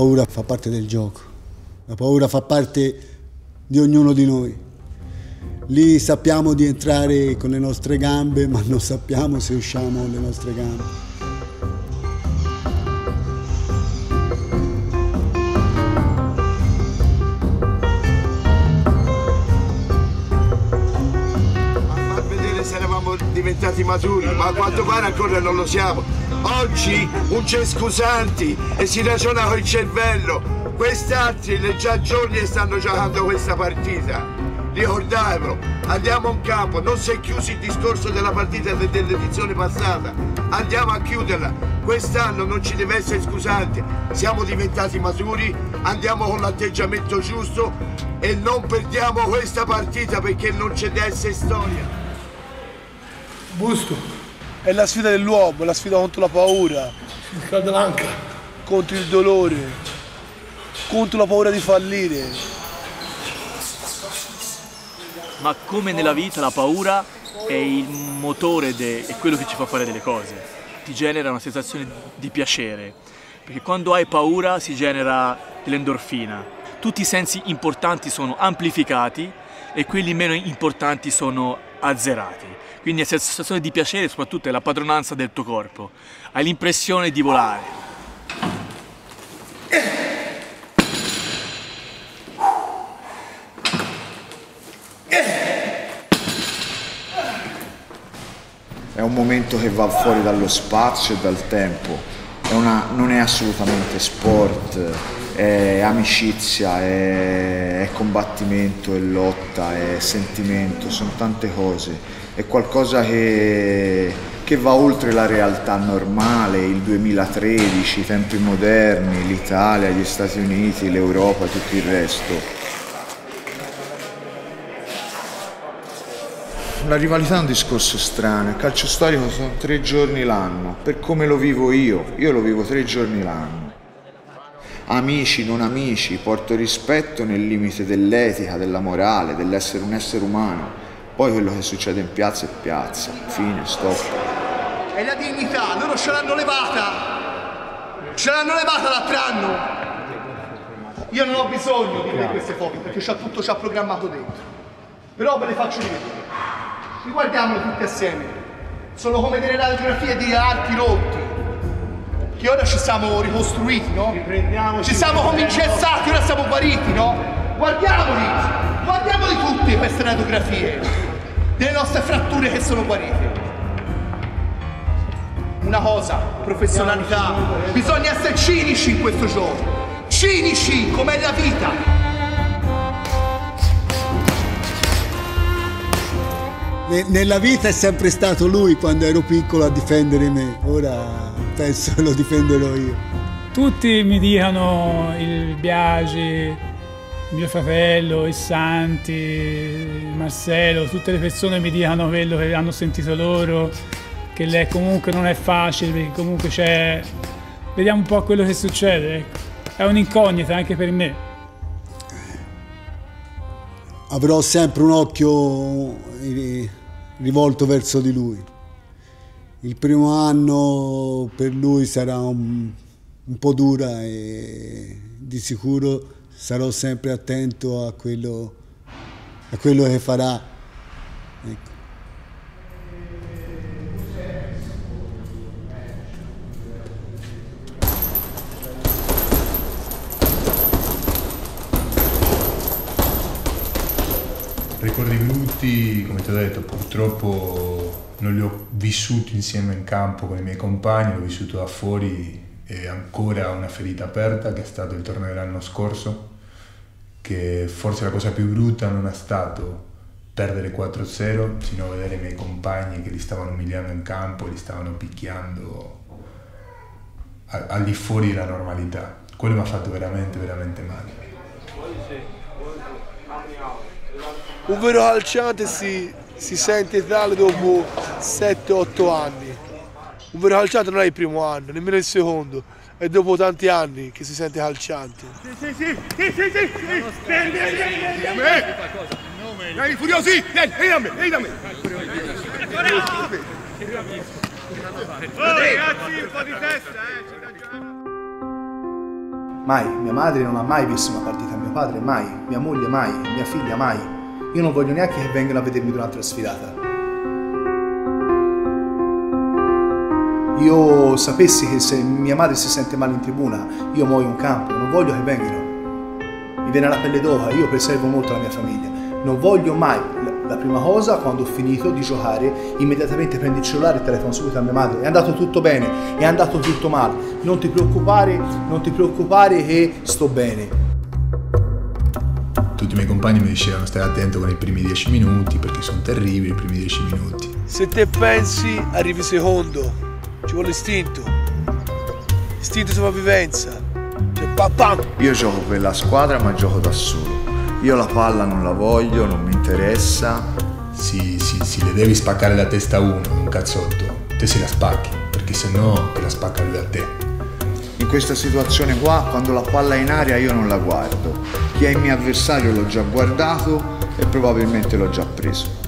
paura fa parte del gioco, la paura fa parte di ognuno di noi. Lì sappiamo di entrare con le nostre gambe, ma non sappiamo se usciamo con le nostre gambe. Diventati maturi, ma a quanto pare ancora non lo siamo. Oggi un c'è scusanti e si ragiona col cervello. Quest'altri le già giorni e stanno giocando questa partita. Ricordatelo, andiamo in campo, non si è chiuso il discorso della partita dell'edizione passata. Andiamo a chiuderla. Quest'anno non ci deve essere scusanti. Siamo diventati maturi, andiamo con l'atteggiamento giusto e non perdiamo questa partita perché non c'è da essere storia. Busto. È la sfida dell'uomo, è la sfida contro la paura. l'anca. Contro il dolore. Contro la paura di fallire. Ma come nella vita la paura è il motore, de, è quello che ci fa fare delle cose. Ti genera una sensazione di piacere. Perché quando hai paura si genera l'endorfina. Tutti i sensi importanti sono amplificati e quelli meno importanti sono azzerati. Quindi è sensazione di piacere soprattutto è la padronanza del tuo corpo. Hai l'impressione di volare. È un momento che va fuori dallo spazio e dal tempo, è una, non è assolutamente sport, è amicizia, è, è combattimento, è lotta, è sentimento, sono tante cose è qualcosa che, che va oltre la realtà normale, il 2013, i tempi moderni, l'Italia, gli Stati Uniti, l'Europa, tutto il resto. La rivalità è un discorso strano, il calcio storico sono tre giorni l'anno, per come lo vivo io, io lo vivo tre giorni l'anno. Amici, non amici, porto rispetto nel limite dell'etica, della morale, dell'essere un essere umano poi quello che succede in piazza è piazza, fine, stop. E la dignità, loro ce l'hanno levata, ce l'hanno levata l'altro anno. Io non ho bisogno di queste foto perché c'ha tutto già programmato dentro. Però ve le faccio vedere. Riguardiamole tutte assieme. Sono come delle radiografie di arti rotti. Che ora ci siamo ricostruiti, no? Ci siamo cominciati, ora siamo guariti, no? Guardiamoli! Guardiamoli tutte queste radiografie delle nostre fratture che sono guarite. Una cosa, professionalità, bisogna essere cinici in questo gioco, cinici come la vita. Nella vita è sempre stato lui quando ero piccolo a difendere me, ora penso che lo difenderò io. Tutti mi dicono il Biagi, mio fratello, il Santi, Marcello, tutte le persone mi dicono quello che hanno sentito loro, che lei comunque non è facile, perché comunque c'è... Vediamo un po' quello che succede, ecco. È un'incognita anche per me. Avrò sempre un occhio rivolto verso di lui. Il primo anno per lui sarà un, un po' dura e di sicuro sarò sempre attento a quello, a quello che farà. Ecco. Ricordi brutti, come ti ho detto, purtroppo non li ho vissuti insieme in campo con i miei compagni, l'ho vissuto da fuori e ancora una ferita aperta che è stato il torneo dell'anno scorso che forse la cosa più brutta non è stato perdere 4-0, sino vedere i miei compagni che li stavano umiliando in campo, li stavano picchiando al di fuori della normalità. Quello mi ha fatto veramente, veramente male. Un vero calciante si, sente tale dopo 7-8 anni. Un vero calciante non è il primo anno, nemmeno il secondo è dopo tanti anni che si sente calciante. Sì, sì, sì, sì, sì, sì, sì. Vieni, vieni, vieni, vieni, vieni. Vieni, furiosi, vieni, vieni da me, vieni da me. Oh, ragazzi, un po' di testa, eh. Mai. Mia madre non ha mai visto una partita, mio padre mai, mia moglie mai, mia figlia mai. Io non voglio neanche che vengano a vedermi durante la sfilata. Io sapessi che se mia madre si sente male in tribuna, io muoio in campo, non voglio che vengano. Mi viene la pelle d'oca, io preservo molto la mia famiglia. Non voglio mai, la prima cosa, quando ho finito di giocare, immediatamente prendo il cellulare e telefono subito a mia madre. È andato tutto bene, è andato tutto male. Non ti preoccupare, non ti preoccupare che sto bene. Tutti i miei compagni mi dicevano stai attento con i primi dieci minuti perché sono terribili i primi dieci minuti. Se te pensi, arrivi secondo. Ci vuole istinto. Istinto di sopravvivenza. Cioè, pam, pam. Io gioco per la squadra ma gioco da solo. Io la palla non la voglio, non mi interessa. Si, si, si le devi spaccare la testa a uno, un cazzotto. Te se la spacchi, perché se no te la spacca lui a te. In questa situazione qua, quando la palla è in aria io non la guardo. Chi è il mio avversario l'ho già guardato e probabilmente l'ho già preso.